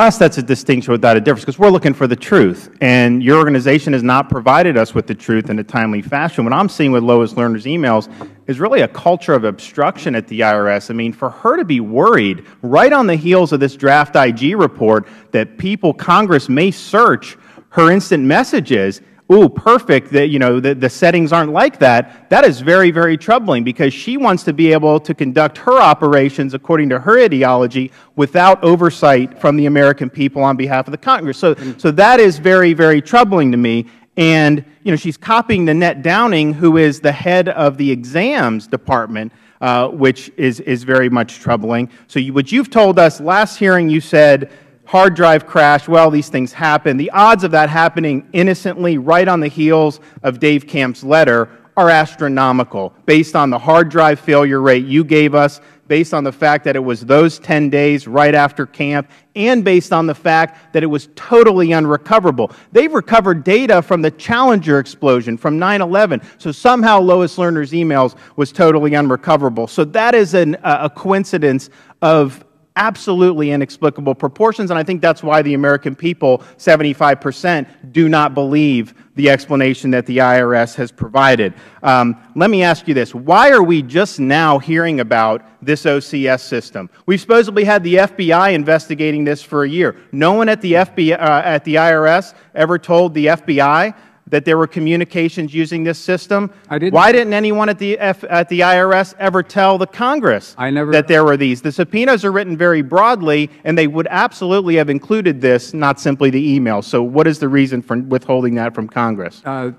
us, that's a distinction without a difference because we're looking for the truth. And your organization has not provided us with the truth in a timely fashion. What I'm seeing with Lois Lerner's emails is really a culture of obstruction at the IRS. I mean, for her to be worried right on the heels of this draft IG report that people, Congress may search her instant messages ooh, perfect, that, you know, the, the settings aren't like that, that is very, very troubling because she wants to be able to conduct her operations according to her ideology without oversight from the American people on behalf of the Congress. So, so that is very, very troubling to me. And, you know, she's copying Nanette Downing, who is the head of the exams department, uh, which is, is very much troubling. So you, what you've told us last hearing, you said hard drive crash, well, these things happen. The odds of that happening innocently right on the heels of Dave Camp's letter are astronomical based on the hard drive failure rate you gave us, based on the fact that it was those 10 days right after Camp, and based on the fact that it was totally unrecoverable. They've recovered data from the Challenger explosion, from 9-11, so somehow Lois Lerner's emails was totally unrecoverable. So that is an, uh, a coincidence of absolutely inexplicable proportions, and I think that's why the American people, 75 percent, do not believe the explanation that the IRS has provided. Um, let me ask you this. Why are we just now hearing about this OCS system? We've supposedly had the FBI investigating this for a year. No one at the, FBI, uh, at the IRS ever told the FBI that there were communications using this system? Didn't. Why didn't anyone at the, F, at the IRS ever tell the Congress never, that there were these? The subpoenas are written very broadly, and they would absolutely have included this, not simply the email. So what is the reason for withholding that from Congress? Uh,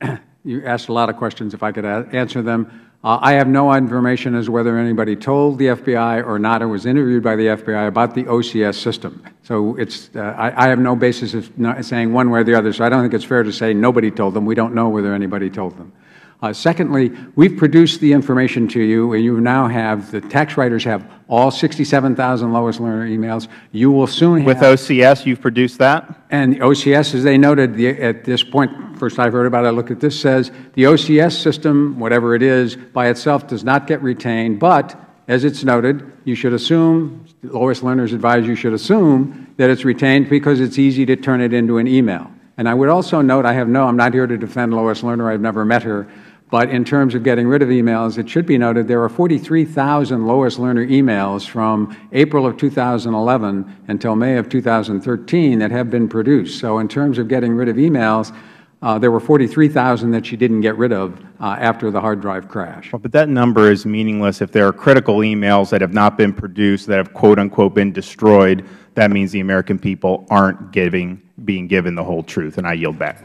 you asked a lot of questions. If I could answer them. Uh, I have no information as whether anybody told the FBI or not or was interviewed by the FBI about the OCS system. So it's, uh, I, I, have no basis of saying one way or the other. So I don't think it's fair to say nobody told them. We don't know whether anybody told them. Uh, secondly, we've produced the information to you, and you now have, the tax writers have all 67,000 Lois Lerner emails. You will soon have. With OCS, you've produced that? And OCS, as they noted the, at this point, first I've heard about it, I looked at this, says the OCS system, whatever it is, by itself does not get retained, but as it's noted, you should assume, Lois Lerner's advise you should assume that it's retained because it's easy to turn it into an email. And I would also note, I have no, I'm not here to defend Lois Lerner, I've never met her, but in terms of getting rid of emails, it should be noted there are 43,000 Lois Lerner emails from April of 2011 until May of 2013 that have been produced. So in terms of getting rid of emails, uh, there were 43,000 that she didn't get rid of uh, after the hard drive crash. Well, but that number is meaningless if there are critical emails that have not been produced, that have quote unquote been destroyed. That means the American people aren't giving, being given the whole truth, and I yield back.